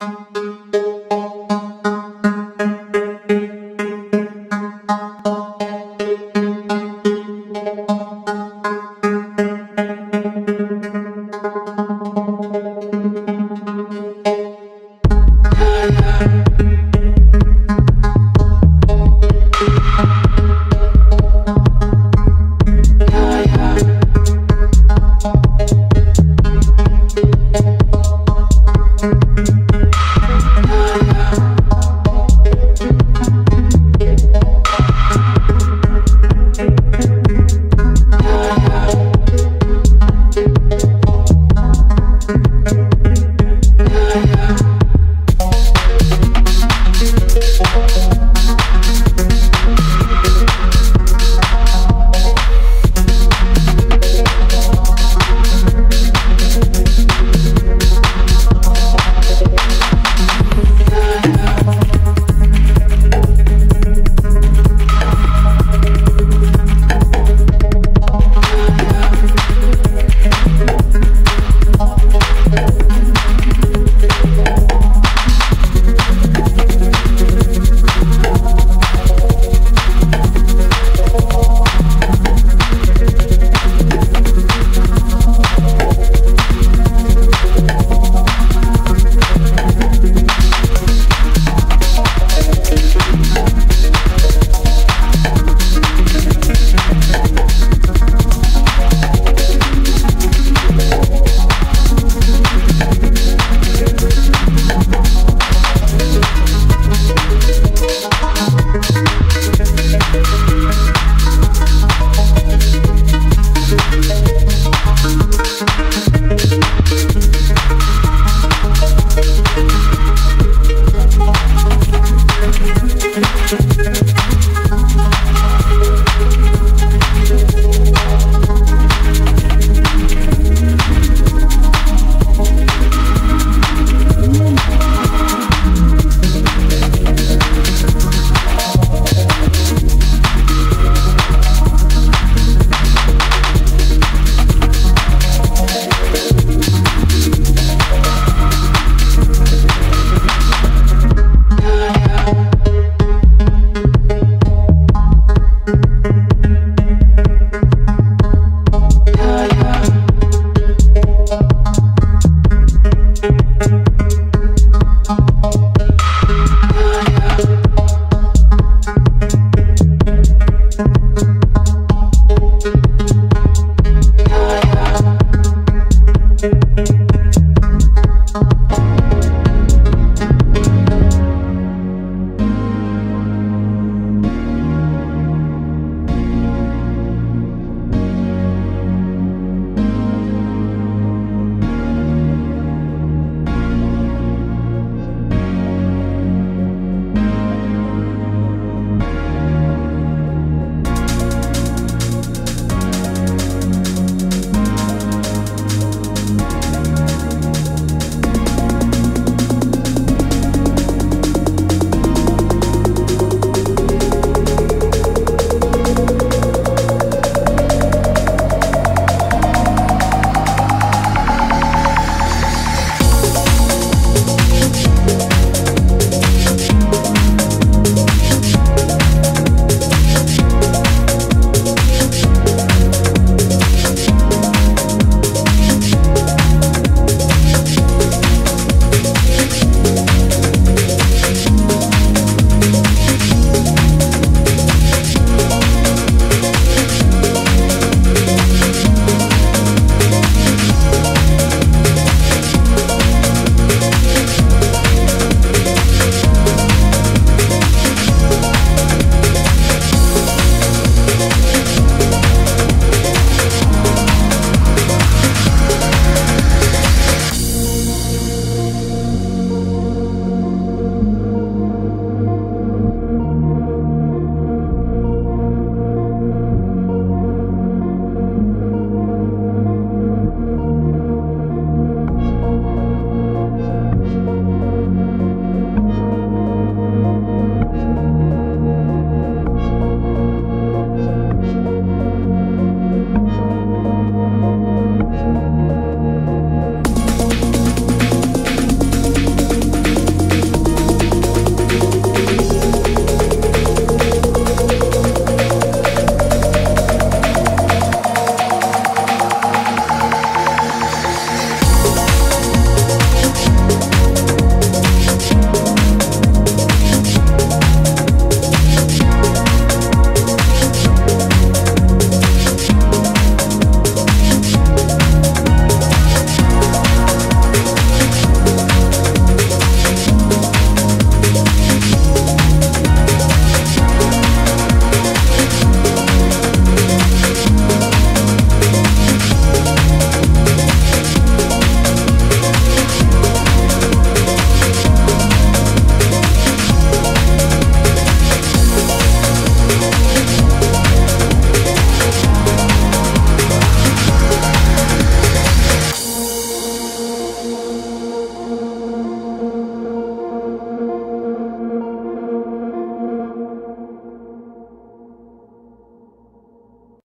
Música